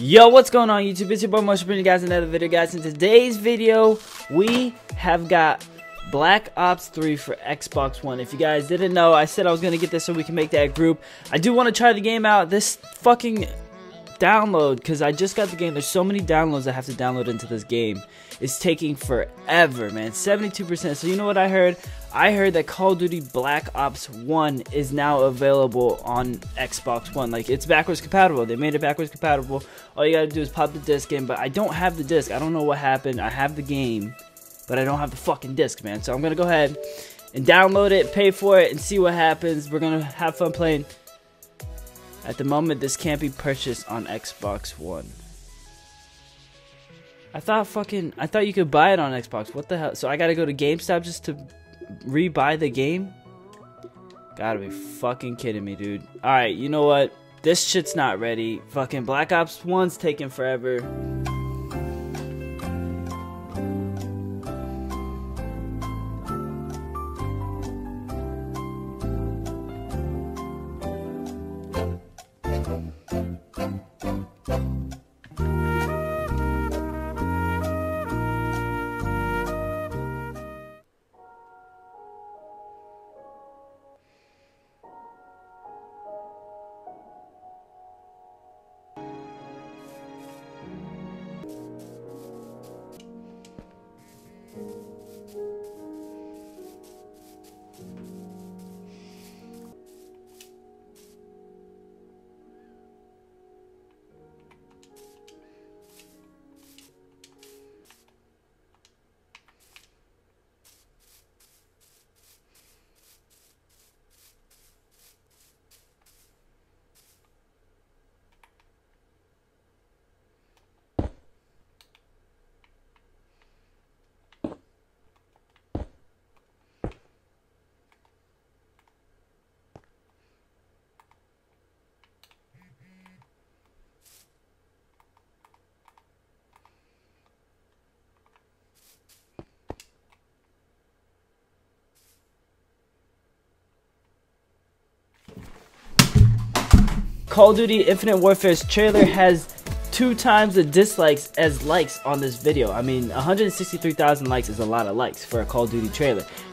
Yo, what's going on YouTube? It's your boy Motion bringing you guys another video, guys. In today's video, we have got Black Ops 3 for Xbox One. If you guys didn't know, I said I was going to get this so we can make that group. I do want to try the game out. This fucking download, because I just got the game. There's so many downloads I have to download into this game. It's taking forever, man. 72%. So you know what I heard? I heard that Call of Duty Black Ops 1 is now available on Xbox One. Like, it's backwards compatible. They made it backwards compatible. All you gotta do is pop the disc in, but I don't have the disc. I don't know what happened. I have the game, but I don't have the fucking disc, man. So I'm gonna go ahead and download it, pay for it, and see what happens. We're gonna have fun playing. At the moment, this can't be purchased on Xbox One. I thought fucking, I thought you could buy it on Xbox. What the hell? So I gotta go to GameStop just to rebuy the game? Gotta be fucking kidding me, dude. Alright, you know what? This shit's not ready. Fucking Black Ops 1's taking forever. Call of Duty Infinite Warfare's trailer has two times the dislikes as likes on this video. I mean, 163,000 likes is a lot of likes for a Call of Duty trailer.